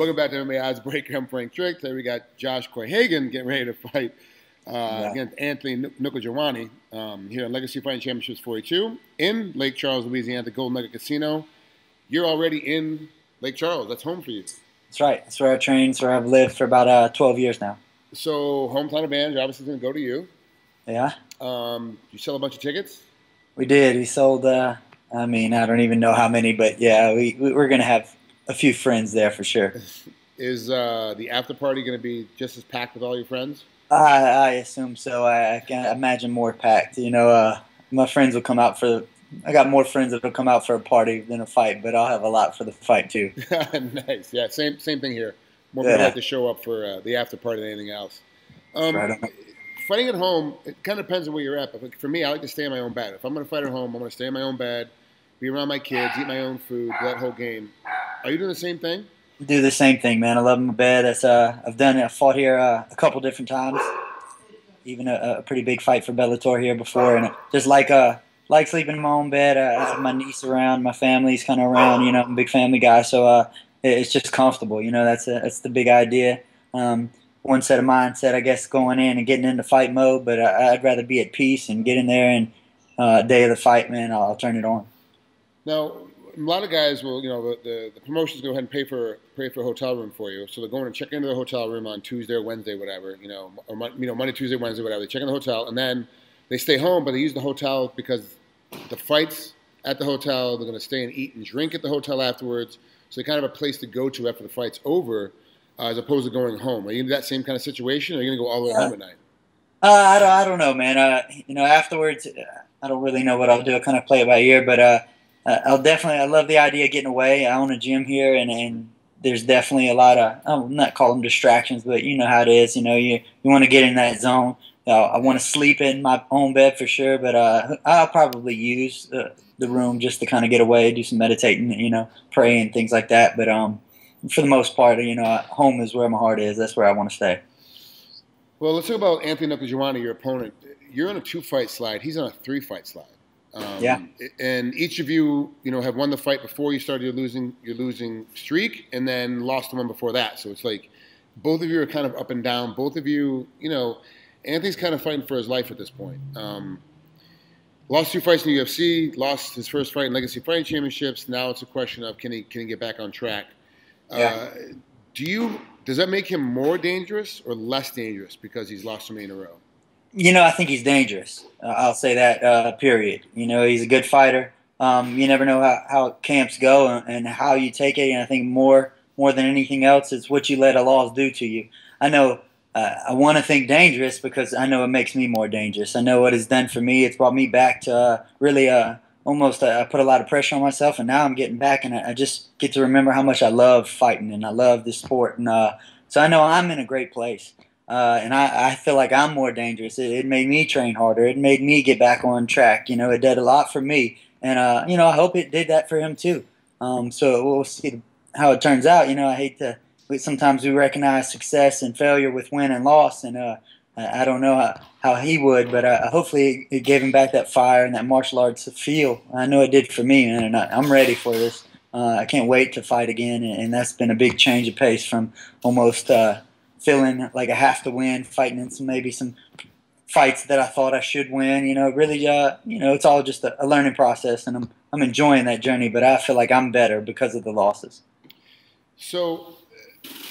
Welcome back to MMA Odds Breaker. I'm Frank Trigg. Today we got Josh Quayhagen getting ready to fight uh, yeah. against Anthony Njokuani um, here at Legacy Fighting Championships 42 in Lake Charles, Louisiana, the Gold Nugget Casino. You're already in Lake Charles. That's home for you. That's right. That's where I trained. That's where I've lived for about uh, 12 years now. So hometown advantage obviously going to go to you. Yeah. Um, you sell a bunch of tickets. We did. We sold. Uh, I mean, I don't even know how many, but yeah, we we're going to have a few friends there for sure. Is uh, the after party going to be just as packed with all your friends? I, I assume so. I, I can imagine more packed. You know, uh, my friends will come out for. I got more friends that will come out for a party than a fight, but I'll have a lot for the fight too. nice. Yeah. Same same thing here. More yeah. people like to show up for uh, the after party than anything else. Um, right fighting at home, it kind of depends on where you're at. But for me, I like to stay in my own bed. If I'm going to fight at home, I'm going to stay in my own bed, be around my kids, eat my own food, that whole game. Are you doing the same thing? Do the same thing, man. I love my bed. That's uh, I've done it. I fought here uh, a couple different times. Even a, a, pretty big fight for Bellator here before, and just like uh, like sleeping in my own bed. Uh, I have my niece around, my family's kind of around. You know, I'm a big family guy, so uh, it's just comfortable. You know, that's a, that's the big idea. Um, one set of mindset, I guess, going in and getting into fight mode. But I, would rather be at peace and get in there and uh, day of the fight, man, I'll, I'll, turn it on. Now, a lot of guys will, you know, the, the, the, promotions go ahead and pay for pay for a hotel room for you. So they're going and check into the hotel room on Tuesday or Wednesday, whatever, you know, or you know Monday, Tuesday, Wednesday, whatever. They check in the hotel and then they stay home, but they use the hotel because the fights at the hotel. They're going to stay and eat and drink at the hotel afterwards. So they kind of a place to go to after the fight's over uh, as opposed to going home? Are you in that same kind of situation, or are you going to go all the way uh, home at night? Uh, I, don't, I don't know, man. Uh, you know, afterwards, I don't really know what I'll do. I kind of play it by ear, but uh, uh, I'll definitely. I love the idea of getting away. I own a gym here, and, and there's definitely a lot of. I'm not call them distractions, but you know how it is. You know, you you want to get in that zone. Uh, I want to sleep in my own bed for sure, but uh, I'll probably use uh, the room just to kind of get away, do some meditating, you know, pray and things like that. But um, for the most part, you know, home is where my heart is. That's where I want to stay. Well, let's talk about Anthony Njokuani, your opponent. You're on a two-fight slide. He's on a three-fight slide. Um, yeah. And each of you, you know, have won the fight before you started your losing your losing streak, and then lost the one before that. So it's like both of you are kind of up and down. Both of you, you know, Anthony's kind of fighting for his life at this point. Um, lost two fights in the UFC, lost his first fight in Legacy Fighting Championships. Now it's a question of can he can he get back on track? Yeah. Uh, do you does that make him more dangerous or less dangerous because he's lost so many in a row? You know, I think he's dangerous. Uh, I'll say that. Uh, period. You know, he's a good fighter. Um, you never know how, how camps go and, and, how you take it. And I think more more than anything else, it's what you let a loss do to you. I know. Uh, I want to think dangerous because I know it makes me more dangerous. I know what it's done for me. It's brought me back to uh, really uh, almost uh, I put a lot of pressure on myself, and now I'm getting back, and I, I just get to remember how much I love fighting and I love this sport, and uh, so I know I'm in a great place. Uh, and I, I feel like I'm more dangerous. It, it, made me train harder. It made me get back on track. You know, it did a lot for me, and uh, you know, I hope it did that for him too. Um, so we'll see how it turns out. You know, I hate to. Sometimes we recognize success and failure with win and loss, and uh, I don't know how, how he would, but uh, hopefully it gave him back that fire and that martial arts feel. I know it did for me, and I'm ready for this. Uh, I can't wait to fight again, and, that's been a big change of pace from almost uh, feeling like I have to win, fighting in some maybe some fights that I thought I should win. You know, really, uh, you know, it's all just a, a learning process, and I'm I'm enjoying that journey. But I feel like I'm better because of the losses. So,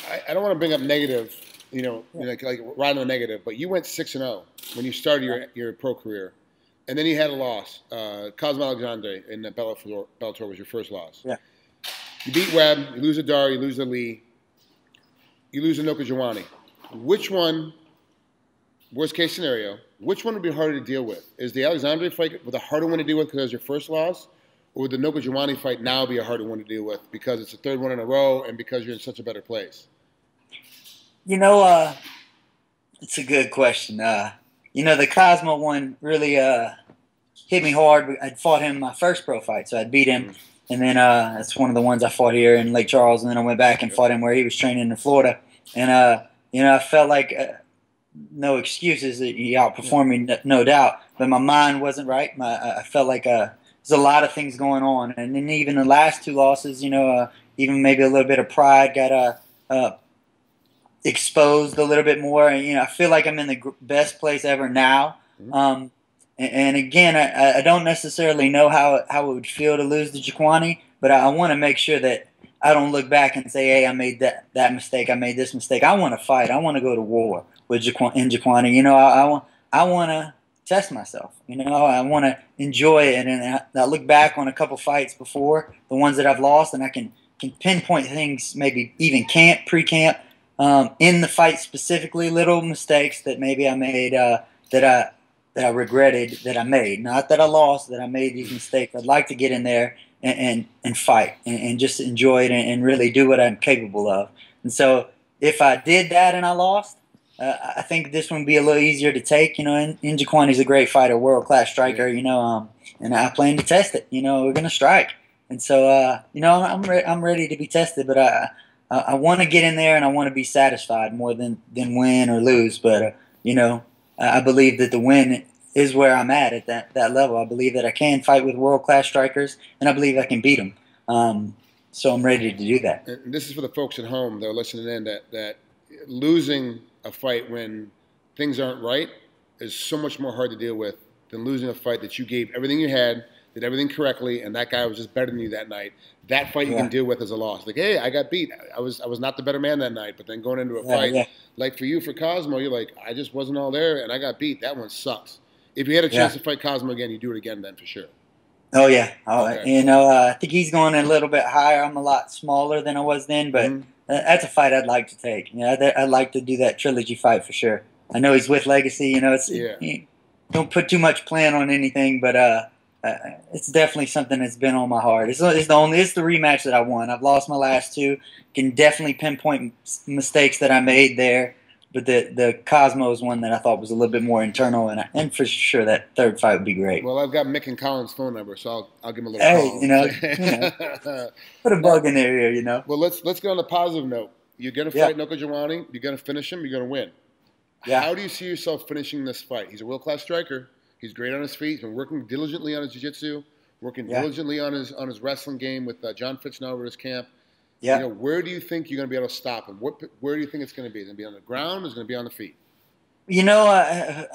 I, I don't want to bring up negative you know, like like right on the negative. But you went six and zero oh when you started your your pro career, and then you had a loss. Uh, Cosmo Alexandre in the Bellator, Bellator was your first loss. Yeah. You beat Webb. You lose a Dar. You lose a Lee. You lose a Njokuani. Which one? Worst case scenario. Which one would be harder to deal with? Is the Alexandre fight with a harder one to deal with because it was your first loss, or would the Njokuani fight now be a harder one to deal with because it's the third one in a row and because you're in such a better place? You know, uh, it's a good question. Uh, you know, the Cosmo one really uh, hit me hard. I'd fought him my first pro fight, so I'd beat him. And then uh, that's one of the ones I fought here in Lake Charles. And then I went back and fought him where he was training in Florida. And, uh, you know, I felt like uh, no excuses. That he outperformed me, no doubt. But my mind wasn't right. My, I felt like uh, there's a lot of things going on. And then even the last two losses, you know, uh, even maybe a little bit of pride got uh, uh, exposed a little bit more. And, you know, I feel like I'm in the best place ever now. Mm-hmm. Um, and, and, again, I, I, don't necessarily know how how it would feel to lose to Njokuani, but I, want to make sure that I don't look back and say, "Hey, I made that that mistake. I made this mistake." I want to fight. I want to go to war with Njokuani. In Njokuani, you know, I, I want I want to test myself. You know, I want to enjoy it, and I, I look back on a couple fights before the ones that I've lost, and I can can pinpoint things, maybe even camp, pre-camp, um, in the fight specifically, little mistakes that maybe I made uh, that I that I regretted that I made. Not that I lost, that I made these mistakes. I'd like to get in there and and, and fight and, and, just enjoy it and, and, really do what I'm capable of. And so if I did that and I lost, uh, I think this one would be a little easier to take. You know, and, and Njokuani's a great fighter, world class striker. You know, um, and I plan to test it. You know, we're gonna strike. And so, uh, you know, I'm re- I'm ready to be tested, but I I, I want to get in there and I want to be satisfied more than than win or lose. But uh, you know, I believe that the win is where I'm at at that that level. I believe that I can fight with world class strikers, and I believe I can beat them. Um, so I'm ready to do that. And this is for the folks at home that are listening in that that losing a fight when things aren't right is so much more hard to deal with than losing a fight that you gave everything you had did everything correctly, and that guy was just better than you that night. That fight you can deal with as a loss. Like, hey, I got beat. I was I was not the better man that night. But then going into a yeah, fight, yeah. like for you for Cosmo, you're like, I just wasn't all there, and I got beat. That one sucks. If you had a chance to fight Cosmo again, you do it again then for sure. Oh yeah, oh, okay. you know, uh, I think he's going a little bit higher. I'm a lot smaller than I was then, but mm-hmm. that's a fight I'd like to take. Yeah, you know, I'd like to do that trilogy fight for sure. I know he's with Legacy. You know, it's yeah. don't put too much plan on anything, but uh, uh, it's definitely something that's been on my heart. It's, it's the only it's the rematch that I won. I've lost my last two. Can definitely pinpoint mistakes that I made there, but the the Cosmos one that I thought was a little bit more internal, and and for sure that third fight would be great. Well, I've got Mick and Colin's phone number, so I'll, I'll give him a little. Hey, call. you know, you know put a bug in their ear, you know. Well, let's let's get on a positive note. You're gonna fight yeah. Noka You're gonna finish him. You're gonna win. Yeah. How do you see yourself finishing this fight? He's a world class striker. He's great on his feet. He's been working diligently on his jiu-jitsu, working yeah. diligently on his on his wrestling game with uh, John Fitznell at his camp. Yeah. You know, where do you think you're going to be able to stop him? What, where do you think it's going to be? Is it going to be on the ground? Or is it going to be on the feet? You know, I,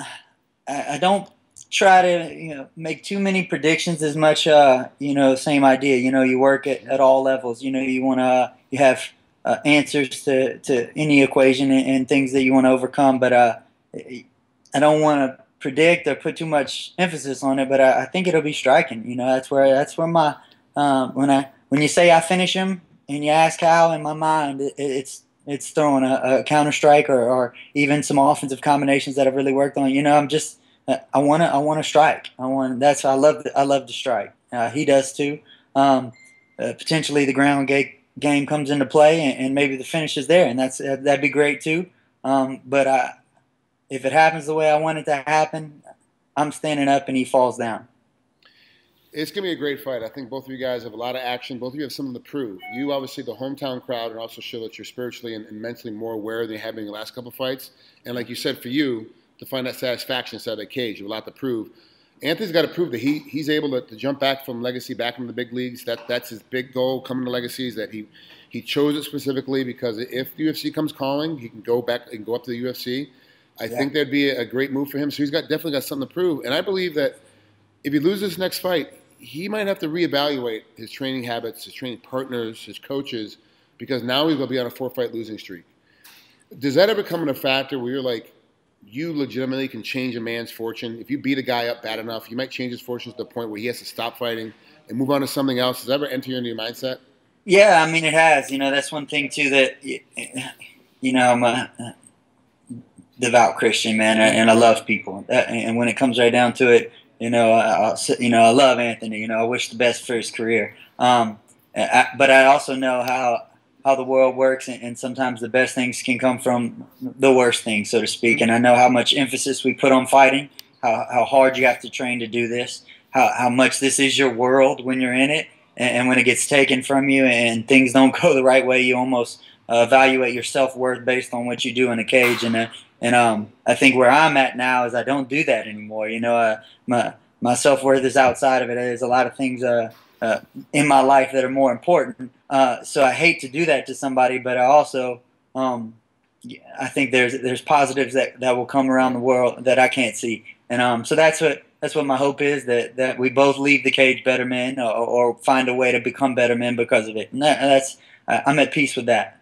I, I don't try to you know make too many predictions as much. Uh, you know, same idea. You know, you work at, at all levels. You know, you want to you have uh, answers to, to any equation and, and, things that you want to overcome. But uh, I don't want to predict or put too much emphasis on it, but I, I think it'll be striking. You know, that's where that's where my um, when I when you say I finish him and you ask how, in my mind, it, it's it's throwing a, a counter strike or, or even some offensive combinations that I've really worked on. You know, I'm just I want to I want to strike. I want that's I love I love to strike. Uh, he does too. Um, uh, potentially the ground game game comes into play and, and, maybe the finish is there, and that's that'd be great too. Um, but I if it happens the way I want it to happen, I'm standing up and he falls down. It's going to be a great fight. I think both of you guys have a lot of action. Both of you have something to prove. You, obviously, the hometown crowd, and also show that you're spiritually and, and mentally more aware than you have been in the last couple fights. And like you said, for you, to find that satisfaction inside that cage, you have a lot to prove. Anthony's got to prove that he he's able to, to, jump back from legacy back into the big leagues. That that's his big goal coming to legacy is that he he chose it specifically because if the UFC comes calling, he can go back and go up to the UFC. I yeah. think that'd be a great move for him. So he's got definitely got something to prove. And I believe that if he loses this next fight, he might have to reevaluate his training habits, his training partners, his coaches, because now he's going to be on a four-fight losing streak. Does that ever come in a factor where you're like, you legitimately can change a man's fortune? If you beat a guy up bad enough, you might change his fortune to the point where he has to stop fighting and move on to something else. Does that ever enter into your mindset? Yeah, I mean, it has. You know, that's one thing too that you know I'm a devout Christian man, and I love people. And when it comes right down to it, you know, I, you know, I love Anthony. You know, I wish the best for his career. Um, I, but I also know how how the world works, and, and, sometimes the best things can come from the worst things, so to speak. And I know how much emphasis we put on fighting, how how hard you have to train to do this, how how much this is your world when you're in it, and, and when it gets taken from you, and things don't go the right way, you almost uh, evaluate your self worth based on what you do in a cage. And uh, and um, I think where I'm at now is I don't do that anymore. You know, uh, my my self worth is outside of it. There's a lot of things uh, uh, in my life that are more important. Uh, so I hate to do that to somebody, but I also um, I think there's there's positives that, that will come around the world that I can't see, and um, so that's what that's what my hope is that, that we both leave the cage better men or, or find a way to become better men because of it, and that, that's I'm at peace with that.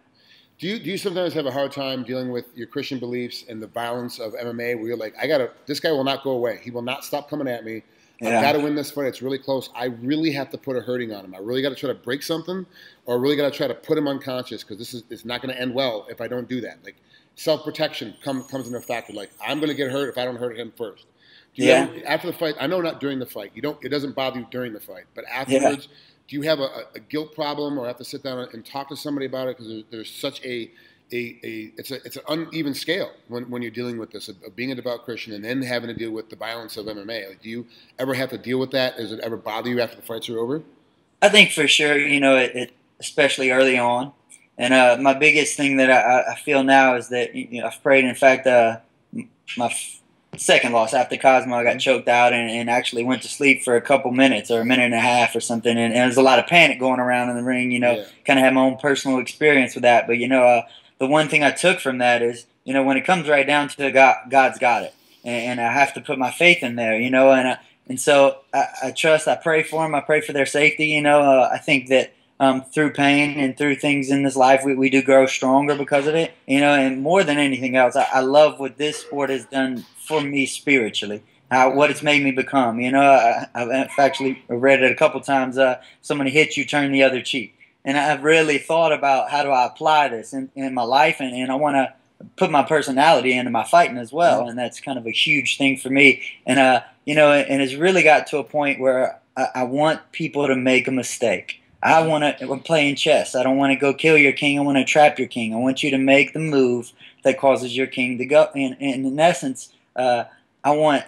Do you, do you sometimes have a hard time dealing with your Christian beliefs and the violence of MMA where you're like, I gotta, this guy will not go away. He will not stop coming at me. Yeah. I've got to win this fight. It's really close. I really have to put a hurting on him. I really got to try to break something, or I really got to try to put him unconscious because this is it's not going to end well if I don't do that. Like self protection come, comes into a factor. Like I'm going to get hurt if I don't hurt him first. yeah. Ever, after the fight, I know not during the fight. You don't. It doesn't bother you during the fight, but afterwards, yeah. Do you have a, a, guilt problem, or have to sit down and talk to somebody about it because there's, there's such a a, a it's a it's an uneven scale when, when you're dealing with this of, being a devout Christian and then having to deal with the violence of MMA. Like, do you ever have to deal with that? Does it ever bother you after the fights are over? I think for sure. You know, it, it especially early on. And uh, my biggest thing that I, I, feel now is that you know, I've prayed. In fact, uh, my second loss after Cosmo, I got choked out and, and, actually went to sleep for a couple minutes or a minute and a half or something. And, and there's a lot of panic going around in the ring. You know, yeah. kind of had my own personal experience with that. But you know, uh, the one thing I took from that is, you know, when it comes right down to God, God's got it, and, and, I have to put my faith in there, you know, and I, and so I, I, trust. I pray for them. I pray for their safety. You know, uh, I think that um, through pain and through things in this life, we, we do grow stronger because of it. You know, and more than anything else, I, I love what this sport has done for me spiritually. How, what it's made me become. You know, I, have actually read it a couple times. Uh, somebody hits you, turn the other cheek and I've really thought about how do I apply this in, in my life, and, and I want to put my personality into my fighting as well, and that's kind of a huge thing for me. And uh, you know, and it's really got to a point where I, I want people to make a mistake. I want to. I'm playing chess. I don't want to go kill your king. I want to trap your king. I want you to make the move that causes your king to go. And, and in essence, uh, I want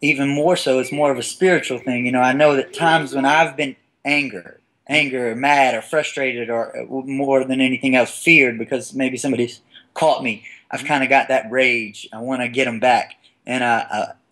even more so. It's more of a spiritual thing. You know, I know that times when I've been angered anger or mad or frustrated or uh, more than anything else feared because maybe somebody's caught me. I've kind of got that rage. I want to get them back. And I,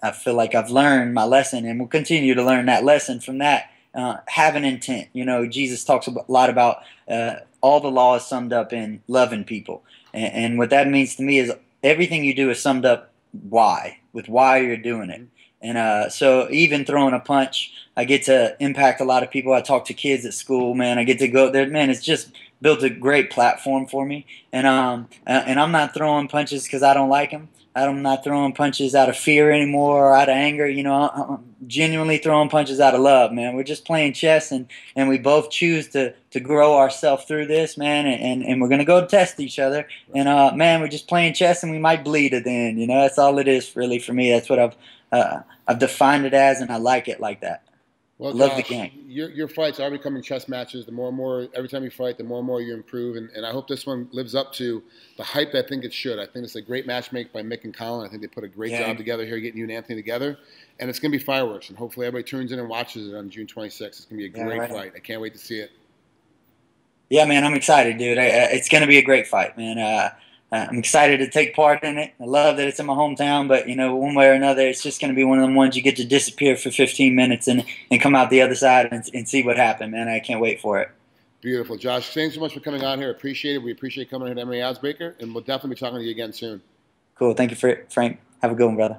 I, I, feel like I've learned my lesson and will continue to learn that lesson from that. Uh, have an intent. You know, Jesus talks a lot about uh, all the law is summed up in loving people. And, and what that means to me is everything you do is summed up why, with why you're doing it. And uh, so even throwing a punch, I get to impact a lot of people. I talk to kids at school, man. I get to go there, man. It's just built a great platform for me. And um, and I'm not throwing punches because I don't like them. I'm not throwing punches out of fear anymore or out of anger. You know, I'm genuinely throwing punches out of love, man. We're just playing chess, and, and we both choose to, to grow ourselves through this, man. And, and, and we're gonna go test each other. And uh, man, we're just playing chess, and we might bleed at the end. You know, that's all it is really for me. That's what I've uh, I've defined it as, and I like it like that. Well, love the game. Your, your fights are becoming chess matches. The more and more, every time you fight, the more and more you improve. And, and I hope this one lives up to the hype I think it should. I think it's a great matchmake by Mick and Colin. I think they put a great yeah. job together here, getting you and Anthony together. And it's going to be fireworks. And hopefully everybody turns in and watches it on June 26th. It's going to be a great yeah, right. fight. I can't wait to see it. Yeah, man, I'm excited, dude. I, it's going to be a great fight, man. Uh, uh, Uh, I'm excited to take part in it. I love that it's in my hometown, but you know, one way or another, it's just going to be one of them ones you get to disappear for 15 minutes and, and come out the other side and, and see what happened, man. I can't wait for it. Beautiful. Josh, thanks so much for coming on here. Appreciate it. We appreciate coming here to MMA Odds Breaker, and we'll definitely be talking to you again soon. Cool. Thank you, Frank. Have a good one, brother.